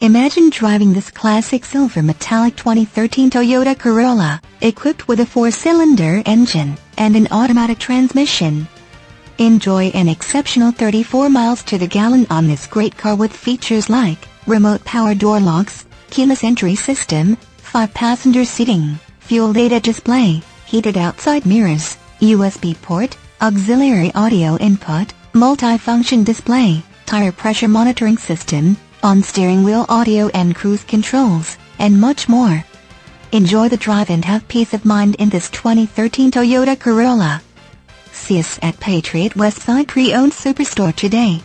Imagine driving this classic silver metallic 2013 Toyota Corolla, equipped with a four-cylinder engine and an automatic transmission. Enjoy an exceptional 34 miles to the gallon on this great car with features like remote power door locks, keyless entry system, 5-passenger seating, fuel data display, heated outside mirrors, USB port, auxiliary audio input, multi-function display, tire pressure monitoring system, on steering wheel audio and cruise controls, and much more. Enjoy the drive and have peace of mind in this 2013 Toyota Corolla. See us at Patriot Westside Pre-Owned Superstore today.